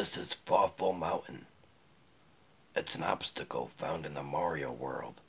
This is Fawful Mountain. It's an obstacle found in the Mario world.